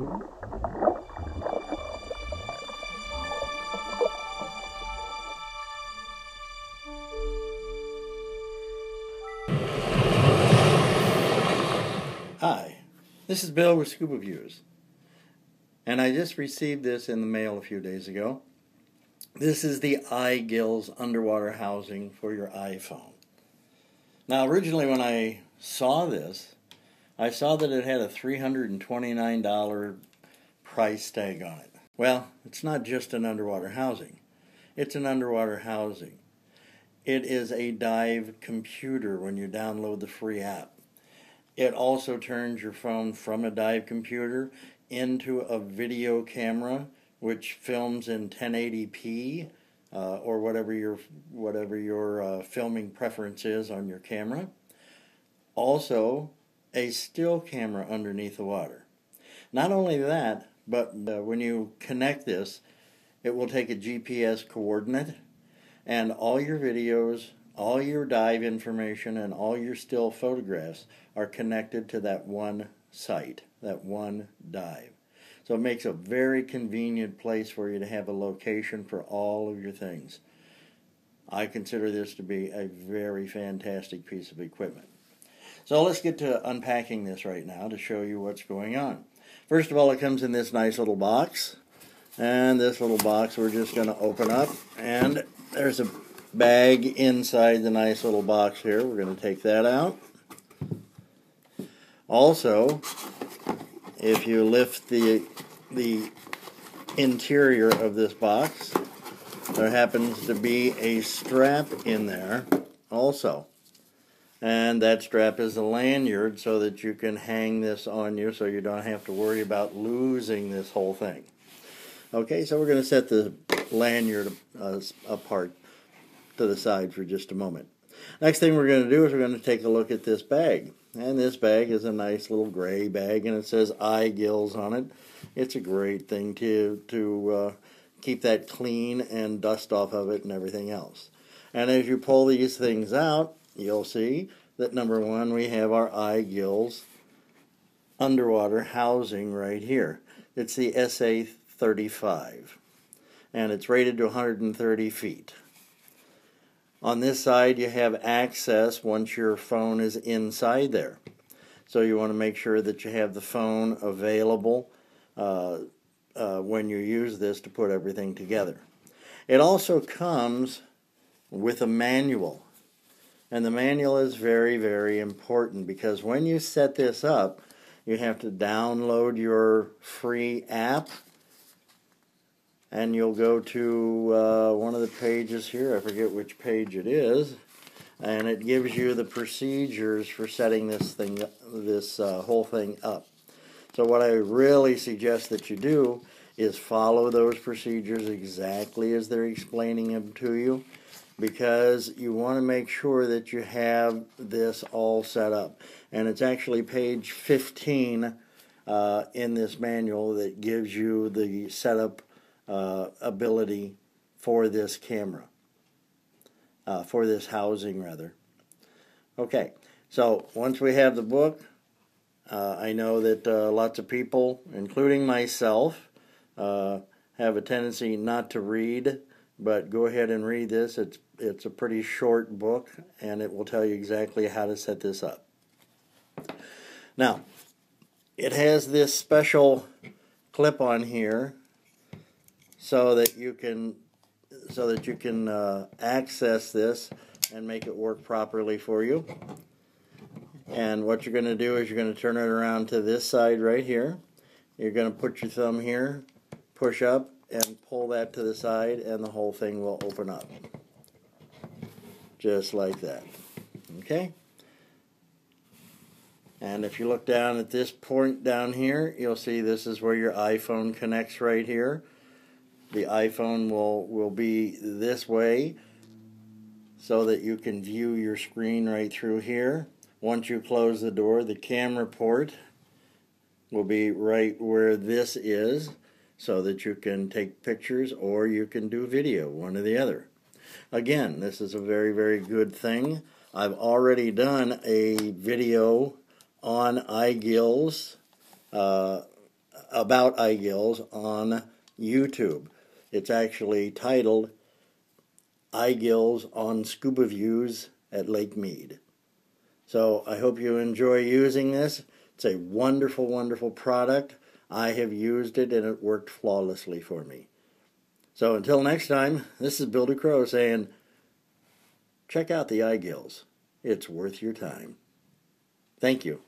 Hi, this is Bill with Scuba Views, and I just received this in the mail a few days ago. This is the iGills underwater housing for your iPhone. Now, originally, when I saw this, I saw that it had a $329 price tag on it. Well, it's not just an underwater housing, it's an underwater housing. It is a dive computer when you download the free app. It also turns your phone from a dive computer into a video camera, which films in 1080p uh, or whatever your whatever your uh, filming preference is on your camera. Also, a still camera underneath the water. Not only that, but uh, when you connect this, it will take a GPS coordinate, and all your videos all your dive information and all your still photographs are connected to that one site, that one dive. So it makes a very convenient place for you to have a location for all of your things. I consider this to be a very fantastic piece of equipment. So let's get to unpacking this right now to show you what's going on. First of all, it comes in this nice little box. And this little box we're just going to open up. And there's a bag inside the nice little box here. We're going to take that out. Also, if you lift the the interior of this box, there happens to be a strap in there also. And that strap is a lanyard so that you can hang this on you so you don't have to worry about losing this whole thing. Okay, so we're going to set the lanyard uh, apart to the side for just a moment. Next thing we're going to do is we're going to take a look at this bag. And this bag is a nice little gray bag, and it says iGills on it. It's a great thing to to uh, keep that clean and dust off of it and everything else. And as you pull these things out, you'll see that number one, we have our iGills underwater housing right here. It's the SA 35, and it's rated to 130 feet. On this side, you have access once your phone is inside there. So you want to make sure that you have the phone available uh, uh, when you use this to put everything together. It also comes with a manual. And the manual is very, very important because when you set this up, you have to download your free app and you'll go to uh, one of the pages here. I forget which page it is, and it gives you the procedures for setting this thing, this uh, whole thing up. So what I really suggest that you do is follow those procedures exactly as they're explaining them to you, because you want to make sure that you have this all set up. And it's actually page 15 uh, in this manual that gives you the setup uh, ability for this camera, uh, for this housing rather. Okay, so once we have the book, uh, I know that uh, lots of people, including myself, uh, have a tendency not to read, but go ahead and read this. It's it's a pretty short book, and it will tell you exactly how to set this up. Now, it has this special clip on here so that you can so that you can uh, access this and make it work properly for you. And what you're going to do is you're going to turn it around to this side right here. You're going to put your thumb here, push up, and pull that to the side, and the whole thing will open up. Just like that. Okay? And if you look down at this point down here, you'll see this is where your iPhone connects right here the iPhone will, will be this way so that you can view your screen right through here. Once you close the door, the camera port will be right where this is so that you can take pictures or you can do video, one or the other. Again, this is a very, very good thing. I've already done a video on iGills uh, about iGills on YouTube. It's actually titled iGills on Scuba Views at Lake Mead. So I hope you enjoy using this. It's a wonderful, wonderful product. I have used it and it worked flawlessly for me. So until next time, this is Bill DeCrow saying, check out the iGills. It's worth your time. Thank you.